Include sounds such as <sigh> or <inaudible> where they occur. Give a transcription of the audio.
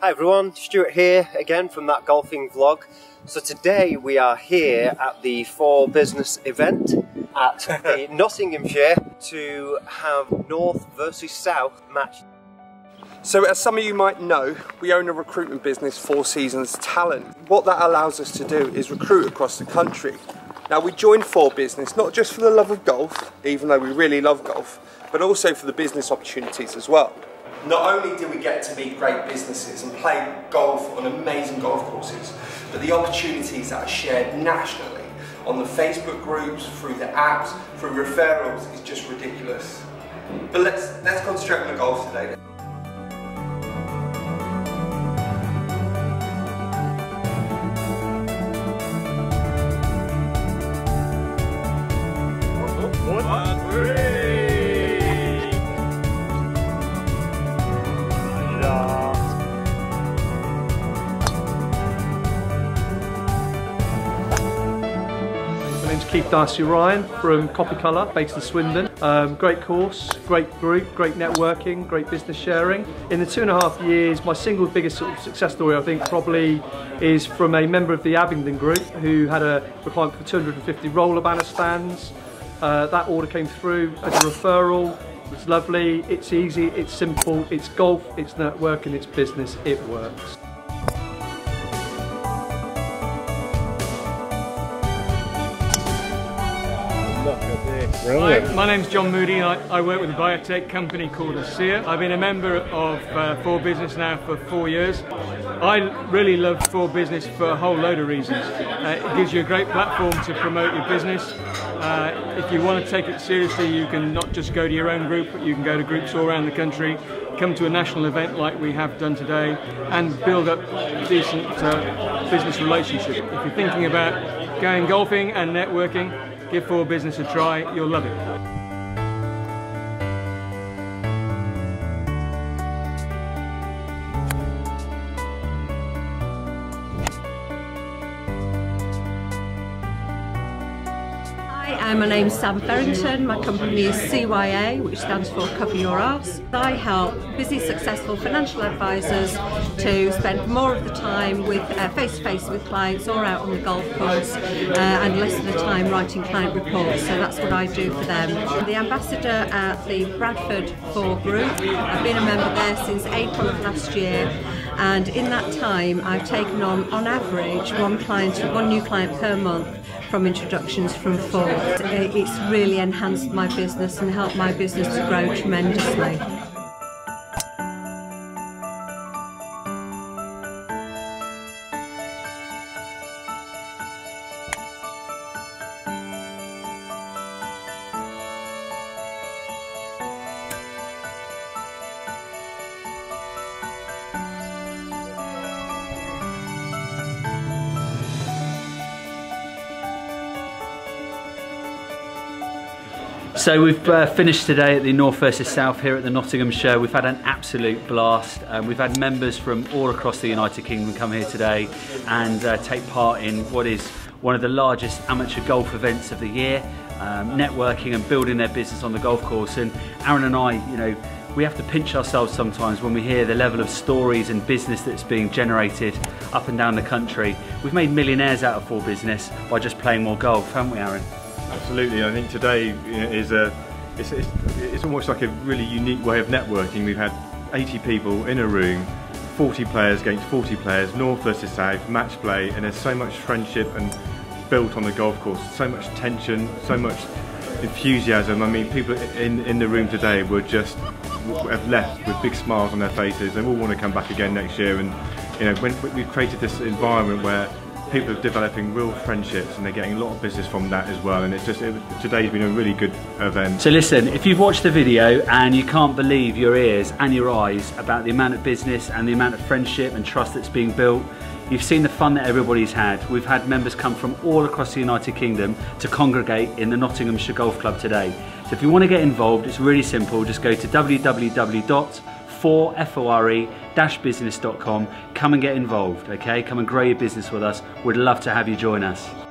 Hi everyone, Stuart here again from that golfing vlog. So today we are here at the Fore Business event at <laughs> the Nottinghamshire to have North versus South match. So as some of you might know, we own a recruitment business, Four Seasons Talent. What that allows us to do is recruit across the country. Now we joined Fore Business not just for the love of golf, even though we really love golf, but also for the business opportunities as well. Not only do we get to meet great businesses and play golf on amazing golf courses, but the opportunities that are shared nationally on the Facebook groups, through the apps, through referrals is just ridiculous. But let's, let's concentrate on the golf today. Keith D'Arcy Ryan from Copy Colour, based in Swindon. Um, great course, great group, great networking, great business sharing. In the two and a half years, my single biggest sort of success story, I think, probably is from a member of the Abingdon group who had a requirement for 250 roller banner stands. Uh, that order came through as a referral. It's lovely, it's easy, it's simple, it's golf, it's networking, it's business, it works. Hi, my name's John Moody. I, I, work with a biotech company called ASEA. I've been a member of uh, Fore Business now for four years. I really love Fore Business for a whole load of reasons. Uh, it gives you a great platform to promote your business. Uh, if you want to take it seriously, you can not just go to your own group, but you can go to groups all around the country, come to a national event like we have done today, and build up decent uh, business relationship. If you're thinking about going golfing and networking, Give Fore Business a try, you'll love it. Hi, my name's Sam Ferrington. My company is CYA, which stands for Cover Your Arse. I help busy, successful financial advisors to spend more of the time with face to face with clients or out on the golf course uh, and less of the time writing client reports. So that's what I do for them. I'm the ambassador at the Bradford Fore Group. I've been a member there since April of last year and in that time I've taken on on average one client one new client per month from introductions from Fore. It's really enhanced my business and helped my business to grow tremendously. So we've uh, finished today at the North versus South here at the Nottinghamshire. Show. We've had an absolute blast. Um, we've had members from all across the United Kingdom come here today and uh, take part in what is one of the largest amateur golf events of the year, um, networking and building their business on the golf course. And Arron and I, you know, we have to pinch ourselves sometimes when we hear the level of stories and business that's being generated up and down the country. We've made millionaires out of Fore Business by just playing more golf, haven't we, Arron? Absolutely, I think today is a it's, it's, it's almost like a really unique way of networking. We've had 80 people in a room, 40 players against 40 players, north versus south, match play, and there's so much friendship and built on the golf course, so much tension, so much enthusiasm. I mean, people in, in the room today were just have left with big smiles on their faces. They all want to come back again next year, and you know, when we've created this environment where people are developing real friendships and they're getting a lot of business from that as well and it's just it, today's been a really good event so listen if you've watched the video and you can't believe your ears and your eyes about the amount of business and the amount of friendship and trust that's being built You've seen the fun that everybody's had. We've had members come from all across the United Kingdom to congregate in the Nottinghamshire Golf Club today. So if you want to get involved, it's really simple. Just go to www for fore-business.com. Come and get involved, okay? Come and grow your business with us. We'd love to have you join us.